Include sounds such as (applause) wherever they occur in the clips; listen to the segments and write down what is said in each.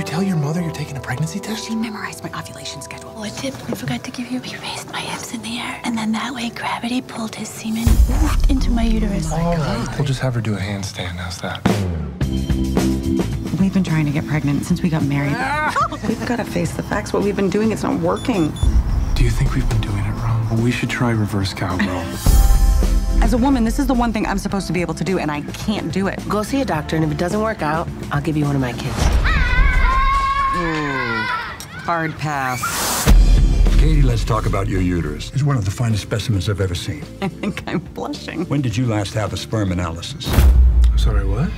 you tell your mother you're taking a pregnancy test? She memorized my ovulation schedule. What tip I forgot to give you? We raised my hips in the air, and then that way gravity pulled his semen into my uterus. All right. We'll just have her do a handstand. How's that? We've been trying to get pregnant since we got married. Ah! (laughs) We've got to face the facts. What we've been doing, it's not working. Do you think we've been doing it wrong? Well, we should try reverse cowgirl. As a woman, this is the one thing I'm supposed to be able to do, and I can't do it. Go see a doctor, and if it doesn't work out, I'll give you one of my kids. Hard pass. Katie, let's talk about your uterus. It's one of the finest specimens I've ever seen. I think I'm blushing. When did you last have a sperm analysis? I'm sorry, what?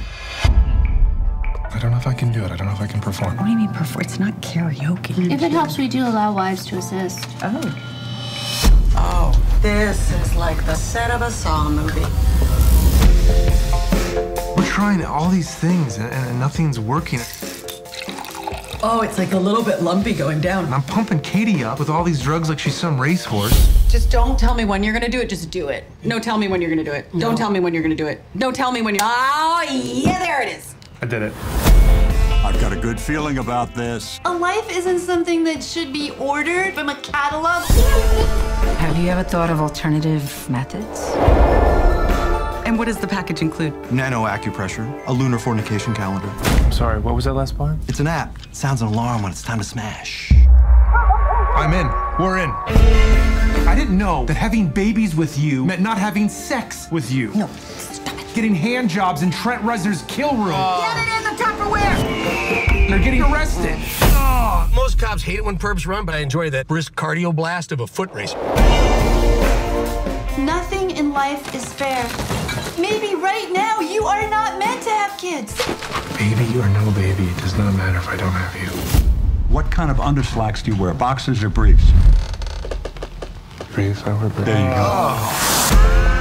I don't know if I can do it. I don't know if I can perform. What do you mean, perform? It's not karaoke. If it helps, we do allow wives to assist. Oh, Oh, this is like the set of a Saw movie. We're trying all these things and, and nothing's working. Oh, it's like a little bit lumpy going down. And I'm pumping Katie up with all these drugs like she's some racehorse. Just don't tell me when you're gonna do it. Just do it. No, tell me when you're gonna do it. Don't tell me when you're gonna do it. Don't tell me when you're. Oh, yeah, there it is. I did it. I've got a good feeling about this. A life isn't something that should be ordered from a catalog. Have you ever thought of alternative methods? And what does the package include? Nano acupressure, a lunar fornication calendar. I'm sorry, what was that last part? It's an app. It Sounds an alarm when it's time to smash. I'm in. We're in. I didn't know that having babies with you meant not having sex with you. No, stop it. Getting hand jobs in Trent Reznor's kill room. Get it in the Tupperware. They're getting arrested. Most cops hate it when perps run, but I enjoy the brisk cardio blast of a foot race. Nothing in life is fair. Kids. Baby or no baby, it does not matter if I don't have you. What kind of underslacks do you wear, boxers or briefs? Briefs, I wear briefs. There you go. Oh.